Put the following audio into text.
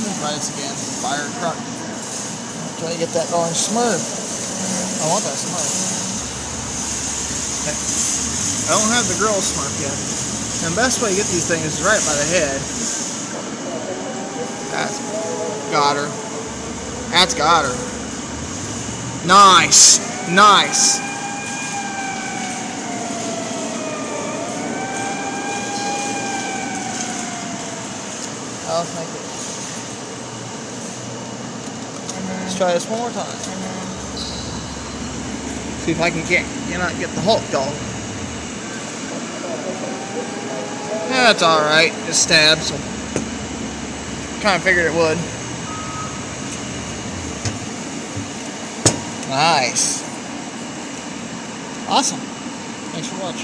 Try this again. Fire truck. Try to get that orange smurf. I want that smurf. I don't have the girl smurf yet. And the best way to get these things is right by the head. That's got her. That's got her. Nice. Nice. Let's make it. Let's try this one more time. See if I can get cannot get the Hulk going. That's alright. It stabs. Kind of figured it would. Nice. Awesome. Thanks for watching.